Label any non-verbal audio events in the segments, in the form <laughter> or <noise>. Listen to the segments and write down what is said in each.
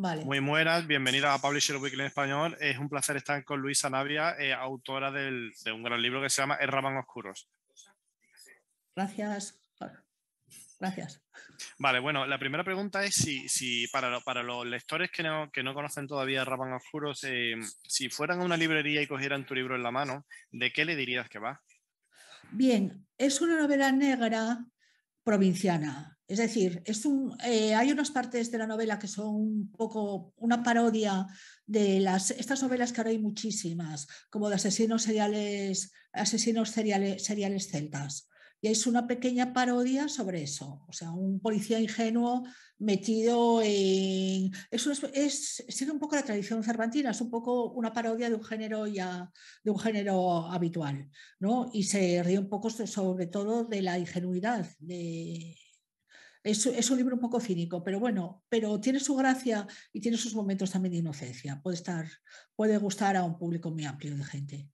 Vale. Muy buenas, bienvenida a Publisher Weekly en español. Es un placer estar con Luisa Navia, eh, autora del- de un gran libro que se llama Erraban Oscuros. Gracias. Gracias. Vale, bueno, la primera pregunta es si, si para, lo- para los lectores que no, que no conocen todavía Erraban Oscuros, eh, si fueran a una librería y cogieran tu libro en la mano, ¿de qué le dirías que va? Bien, es una novela negra provinciana. Es decir, eh, hay unas partes de la novela que son un poco una parodia de las, estas novelas que ahora hay muchísimas, como de asesinos seriales, asesinos seriales, celtas. Y es una pequeña parodia sobre eso. O sea, un policía ingenuo metido en. Eso es, sigue un poco la tradición cervantina, es un poco una parodia de un género ya, de un género habitual. ¿no? Y se ríe un poco so- sobre todo de la ingenuidad. De... Es, es un libro un poco cínico, pero bueno, pero tiene su gracia y tiene sus momentos también de inocencia. Puede estar, puede gustar a un público muy amplio de gente.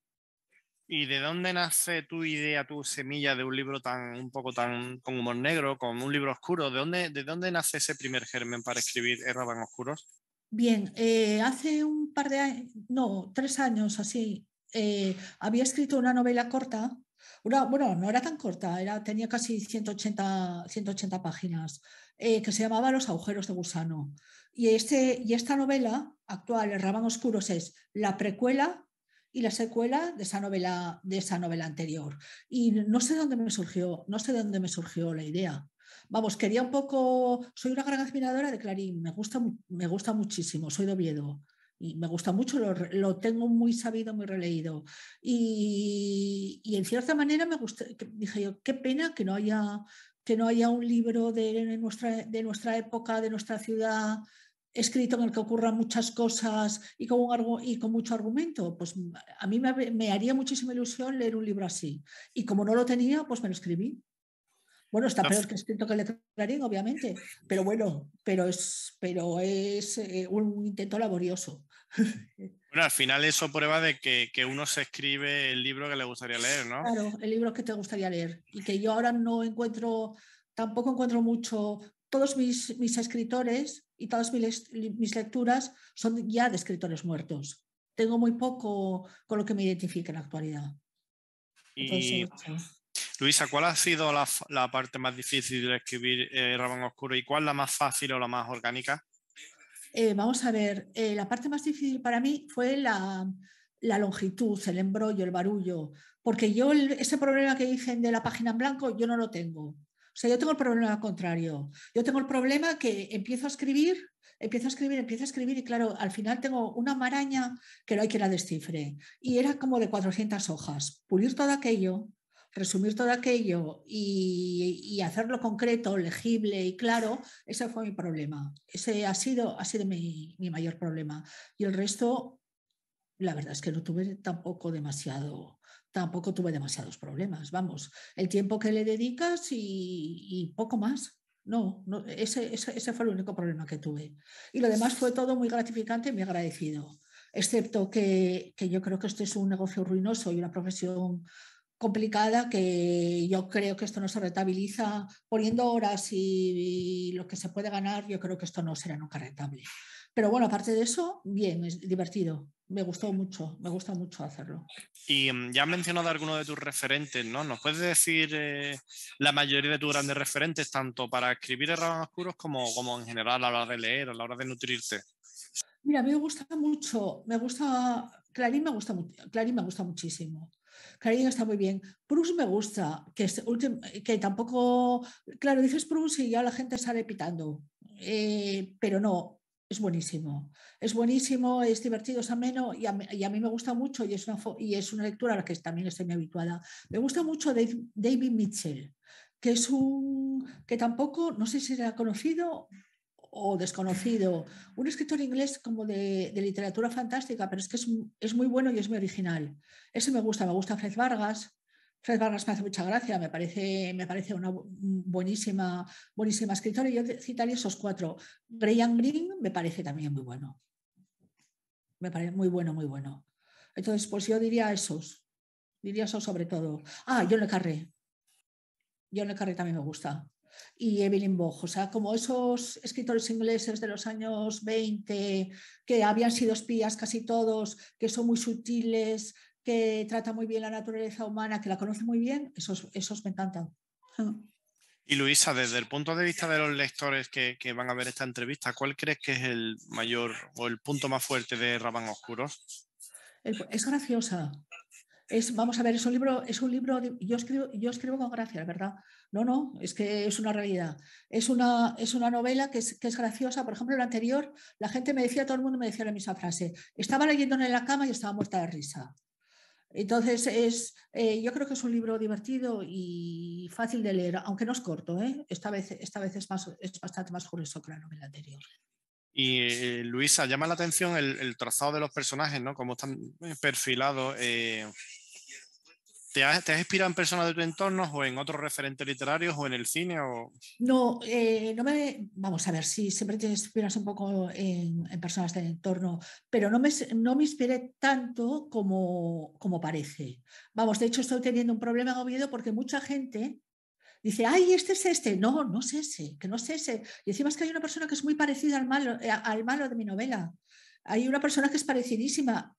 ¿Y de dónde nace tu idea, tu semilla de un libro tan un poco tan con humor negro, con un libro oscuro? ¿De dónde, de dónde nace ese primer germen para escribir Erraban Oscuros? Bien, eh, hace un par de años, no, tres años así, eh, había escrito una novela corta. Una, bueno, no era tan corta, era, tenía casi 180, 180 páginas, eh, que se llamaba Los agujeros de gusano. Y, este, y esta novela actual, El Raban Oscuros, es la precuela y la secuela de esa novela, de esa novela anterior. Y no sé dónde me surgió, no sé de dónde me surgió la idea. Vamos, quería un poco, soy una gran admiradora de Clarín, me gusta, me gusta muchísimo, soy de Oviedo y me gusta mucho, lo, lo tengo muy sabido, muy releído. Y, y en cierta manera me gusta, dije yo, qué pena que no haya, que no haya un libro de nuestra, de nuestra época, de nuestra ciudad, escrito en el que ocurran muchas cosas y con, mucho argumento. Pues a mí me haría muchísima ilusión leer un libro así. Y como no lo tenía, pues me lo escribí. Bueno, está peor que escrito que el de Clarín, obviamente, pero bueno, pero es, pero es eh, un intento laborioso. <laughs> Bueno, al final eso prueba de que, que uno se escribe el libro que le gustaría leer, ¿no? Claro, el libro que te gustaría leer y que yo ahora no encuentro, tampoco encuentro mucho. Todos mis, mis escritores y todas mis, mis lecturas son ya de escritores muertos. Tengo muy poco con lo que me identifique en la actualidad. Y Entonces, Luisa, ¿cuál ha sido la, parte más difícil de escribir eh, Oscuro y cuál la más fácil o la más orgánica? Eh, vamos a ver, eh, la parte más difícil para mí fue la, longitud, el embrollo, el barullo, porque yo ese problema que dicen de la página en blanco, yo no lo tengo. O sea, yo tengo el problema contrario. Yo tengo el problema que empiezo a escribir, empiezo a escribir, empiezo a escribir y claro, al final tengo una maraña que no hay que la descifre. Y era como de 400 hojas. Pulir todo aquello, resumir todo aquello y, y hacerlo concreto, legible y claro, ese fue mi problema. Ese ha sido, ha sido mi, mi mayor problema. Y el resto, la verdad es que no tuve tampoco demasiado, tampoco tuve demasiados problemas. Vamos, el tiempo que le dedicas y, y poco más. No, no ese, ese, ese fue el único problema que tuve. Y lo demás fue todo muy gratificante y muy agradecido. Excepto que, que yo creo que esto es un negocio ruinoso y una profesión complicada que yo creo que esto no se rentabiliza poniendo horas y, y, lo que se puede ganar, yo creo que esto no será nunca rentable. Pero bueno, aparte de eso, bien, es divertido. Me gustó mucho, me gusta mucho hacerlo. Y um, ya has mencionado algunos de tus referentes, ¿no? ¿Nos puedes decir eh, la mayoría de tus grandes referentes, tanto para escribir Raban Oscuros como, como en general a la hora de leer, a la hora de nutrirte? Mira, a mí me gusta mucho, me gusta, Clarín me gusta, Clarín me gusta muchísimo. Clarín está muy bien. Proust me gusta, que, es, que tampoco, claro, dices Proust y ya la gente sale pitando, eh, pero no, es buenísimo. Es buenísimo, es divertido, es ameno y a, mí me gusta mucho y es, una, y es una lectura a la que también estoy muy habituada. Me gusta mucho David Mitchell, que es un, que tampoco, no sé si era conocido o desconocido, un escritor inglés como de, de, literatura fantástica, pero es que es, es, muy bueno y es muy original. Ese me gusta, me gusta Fred Vargas. Fred Vargas me hace mucha gracia, me parece, me parece una buenísima, buenísima escritora. Y yo citaría esos cuatro. Graham Greene me parece también muy bueno. Me parece muy bueno, muy bueno. Entonces, pues yo diría esos. Diría esos sobre todo. Ah, John Le Carré. John Le Carré también me gusta. Y Evelyn Boch, o sea, como esos escritores ingleses de los años 20 que habían sido espías casi todos, que son muy sutiles, que tratan muy bien la naturaleza humana, que la conocen muy bien, esos, esos me encantan. <laughs> Y Luisa, desde el punto de vista de los lectores que, van a ver esta entrevista, ¿cuál crees que es el mayor o el punto más fuerte de Raban Oscuros? es graciosa. Es, vamos a ver, es un libro, es un libro, yo escribo, yo escribo con gracia, ¿verdad? No, no, es que es una realidad. Es una, es una novela que es, que es graciosa. Por ejemplo, la anterior, la gente me decía, todo el mundo me decía la misma frase. Estaba leyendo en la cama y estaba muerta de risa. Entonces, es, eh, yo creo que es un libro divertido y fácil de leer, aunque no es corto. ¿eh? Esta, vez, esta vez es, más, es bastante más grueso que la novela anterior. Y eh, Luisa, llama la atención el, trazado de los personajes, ¿no? Cómo están perfilados. ¿Te has, inspirado en personas de tu entorno o en otros referentes literarios o en el cine? No, eh, no me. Vamos a ver, sí, siempre te inspiras un poco en, personas del entorno, pero no me, no me inspiré tanto como, como parece. Vamos, de hecho, estoy teniendo un problema en Oviedo porque mucha gente dice, ay, este es este. No, no es ese, que no es ese. Y encima es que hay una persona que es muy parecida al malo, eh, al malo de mi novela. Hay una persona que es parecidísima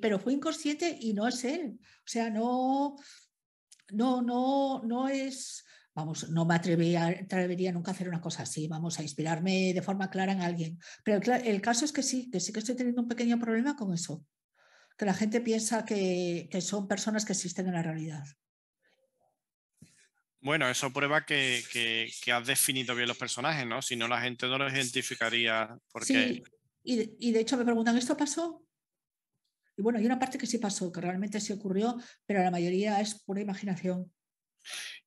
pero fue inconsciente y no es él. O sea, no, no, no, no es, vamos, no me atrevería, nunca a hacer una cosa así, vamos a inspirarme de forma clara en alguien. Pero el, caso es que sí, que sí que estoy teniendo un pequeño problema con eso, que la gente piensa que, son personas que existen en la realidad. Bueno, eso prueba que, has definido bien los personajes, ¿no? Si no, la gente no los identificaría. Porque... Sí, y, y de hecho me preguntan, ¿esto pasó? Y bueno, hay una parte que sí pasó, que realmente sí ocurrió, pero la mayoría es pura imaginación.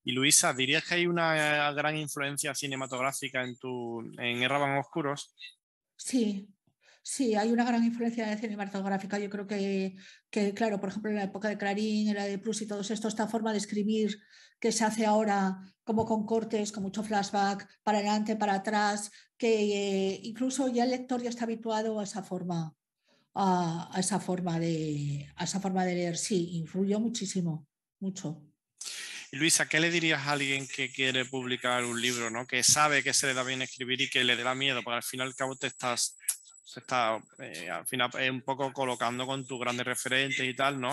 Y Luisa, ¿dirías que hay una gran influencia cinematográfica en tu en Erraban Oscuros? Sí, sí, hay una gran influencia cinematográfica. Yo creo que, claro, por ejemplo, en la época de Clarín, en la de Plus y todo esto, esta forma de escribir que se hace ahora como con cortes, con mucho flashback, para adelante, para atrás, que eh, incluso ya el lector ya está habituado a esa forma a, esa forma de, a esa forma de leer. Sí, influyó muchísimo, mucho. Luisa, ¿qué le dirías a alguien que quiere publicar un libro, ¿no? que sabe que se le da bien escribir y que le da miedo? Porque al final al cabo te estás, se está eh, al final eh, un poco colocando con tus grandes referentes y tal, ¿no?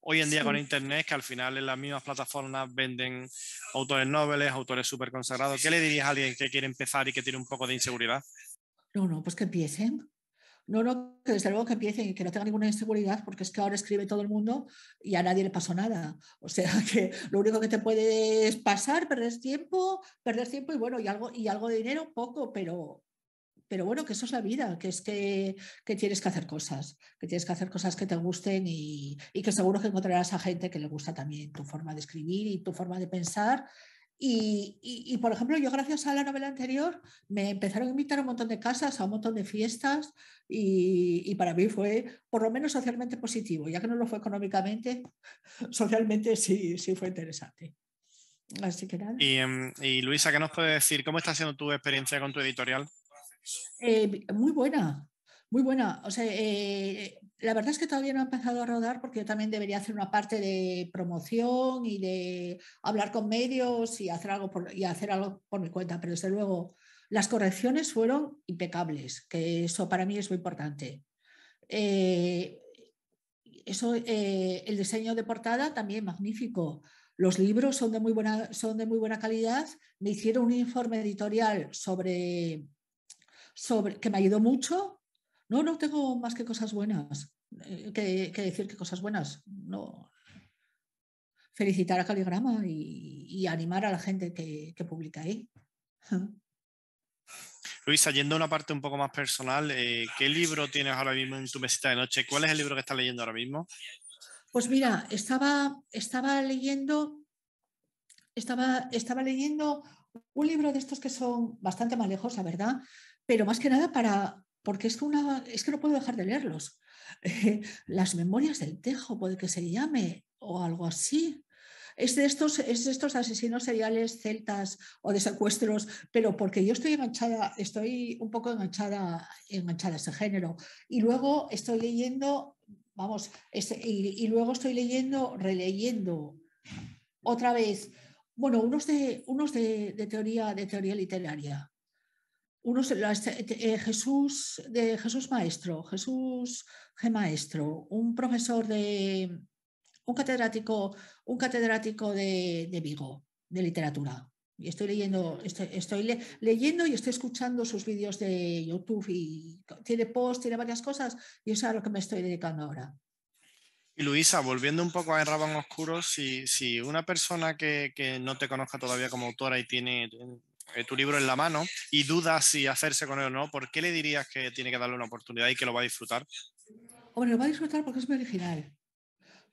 Hoy en día con Internet, que al final en las mismas plataformas venden autores nobles, autores súper consagrados. ¿Qué le dirías a alguien que quiere empezar y que tiene un poco de inseguridad? No, no, pues que empiecen, no, no, que desde luego que empiecen y que no tenga ninguna inseguridad, porque es que ahora escribe todo el mundo y a nadie le pasó nada. O sea <laughs> que lo único que te puede es pasar, perder tiempo, perder tiempo y bueno, y algo, y algo de dinero, poco, pero, pero bueno, que eso es la vida, que es que, que, tienes que hacer cosas, que tienes que hacer cosas que te gusten y, y que seguro que encontrarás a gente que le gusta también tu forma de escribir y tu forma de pensar y, por ejemplo, yo gracias a la novela anterior me empezaron a invitar a un montón de casas, a un montón de fiestas y, para mí fue por lo menos socialmente positivo, ya que no lo fue económicamente, <laughs> socialmente sí, sí fue interesante. Así que nada. Em, y, Luisa, ¿qué nos puedes decir? ¿Cómo está siendo tu experiencia con tu editorial? Eh, muy buena, muy buena. O sea, eh, la verdad es que todavía no he empezado a rodar porque yo también debería hacer una parte de promoción y de hablar con medios y hacer algo por, y hacer algo por mi cuenta, pero desde luego las correcciones fueron impecables, que eso para mí es muy importante. Eh, eso, el diseño de portada también magnífico. Los libros son de, muy buena, son de muy buena calidad. Me hicieron un informe editorial sobre, sobre que me ayudó mucho no, no tengo más que cosas buenas. Eh, que, decir que cosas buenas. No. Felicitar a Caligrama y, animar a la gente que, publica ahí. <laughs> Luisa, yendo a una parte un poco más personal, eh, ¿qué libro tienes ahora mismo en tu mesita de noche? ¿Cuál es el libro que estás leyendo ahora mismo? Pues mira, estaba, estaba leyendo, estaba, estaba leyendo un libro de estos que son bastante más lejos, la verdad, pero más que nada para, porque es una, es que no puedo dejar de leerlos. <laughs> las memorias del Tejo, puede que se llame, o algo así. Es de, estos, es de estos asesinos seriales celtas o de secuestros, pero porque yo estoy enganchada, estoy un poco enganchada, enganchada a ese género. Y luego estoy leyendo, vamos, y, luego estoy leyendo, releyendo otra vez bueno, unos de, unos de, teoría, de teoría literaria. Unos de eh, Jesús, de Jesús Maestro, Jesús G. Maestro, un profesor de, un catedrático, un catedrático de, Vigo, de literatura. Y estoy leyendo, estoy, leyendo y estoy escuchando sus vídeos de YouTube y tiene post, tiene varias cosas y eso es a lo que me estoy dedicando ahora. Y Luisa, volviendo un poco a Erraban Oscuros, si, si una persona que, no te conozca todavía como autora y tiene eh, tu libro en la mano y duda si hacerse con él o no, ¿por qué le dirías que tiene que darle una oportunidad y que lo va a disfrutar? Hombre, lo va a disfrutar porque es muy original.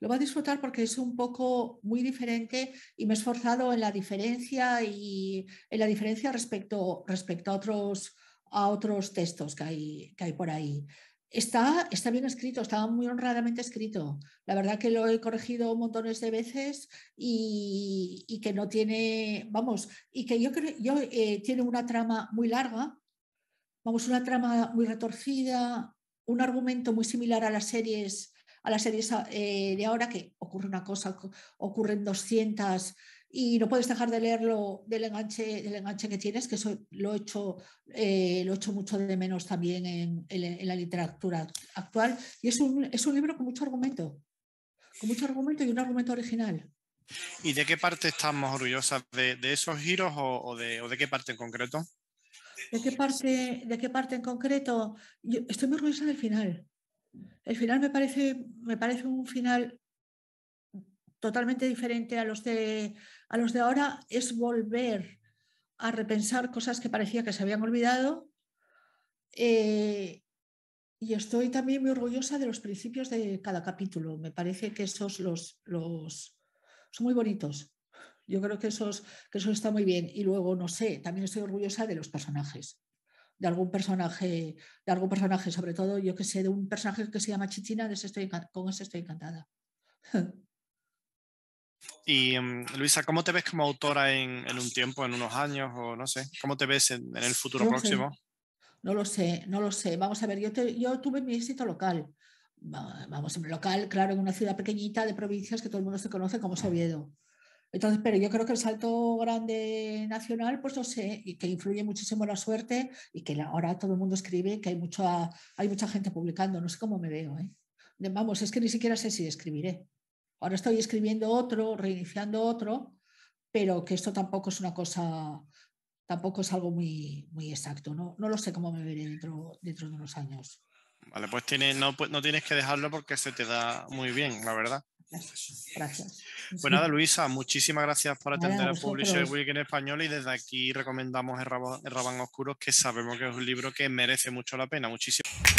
Lo va a disfrutar porque es un poco muy diferente y me he esforzado en la diferencia y en la diferencia respecto, respecto a, otros, a otros textos que hay, que hay por ahí. Está, está bien escrito, está muy honradamente escrito. La verdad que lo he corregido montones de veces y, que no tiene, vamos, y que yo creo, yo, eh, tiene una trama muy larga, vamos, una trama muy retorcida, un argumento muy similar a las series, a las series eh, de ahora, que ocurre una cosa, ocurren 200 y no puedes dejar de leerlo del enganche, del enganche que tienes, que eso lo he hecho, eh, lo he hecho mucho de menos también en, la literatura actual. Y es un, es un, libro con mucho argumento, con mucho argumento y un argumento original. ¿Y de qué parte estás más orgullosa? ¿De, esos giros o, de, qué parte en concreto? ¿De qué parte, de qué parte en concreto? Yo estoy muy orgullosa del final. El final me parece, me parece un final totalmente diferente a los de, a los de ahora, es volver a repensar cosas que parecía que se habían olvidado. Eh, y estoy también muy orgullosa de los principios de cada capítulo. Me parece que esos los, los, son muy bonitos. Yo creo que, que eso está muy bien. Y luego, no sé, también estoy orgullosa de los personajes. De algún personaje, de algún personaje, sobre todo, yo que sé, de un personaje que se llama Chichina, de ese estoy, con ese estoy encantada. <laughs> Y em, Luisa, ¿cómo te ves como autora en, un tiempo, en unos años o no sé? ¿Cómo te ves en, el futuro próximo? No lo sé, no lo sé. Vamos a ver, yo, yo tuve mi éxito local. Vamos, en local, claro, en una ciudad pequeñita de provincias que todo el mundo se conoce como Oviedo. Entonces, pero yo creo que el salto grande nacional, pues no sé, y que influye muchísimo la suerte y que ahora todo el mundo escribe, que hay mucha, hay mucha gente publicando, no sé cómo me veo. ¿eh? Vamos, es que ni siquiera sé si escribiré. Ahora estoy escribiendo otro, reiniciando otro, pero que esto tampoco es una cosa, tampoco es algo muy, muy exacto. No, no lo sé cómo me veré dentro, dentro de unos años. Vale, pues no, pues no tienes que dejarlo porque se te da muy bien, la verdad. Gracias. Pues nada, Luisa, muchísimas gracias por atender a Publisher Week en español y desde aquí recomendamos El Rabán Oscuros, que sabemos que es un libro que merece mucho la pena. Muchísimas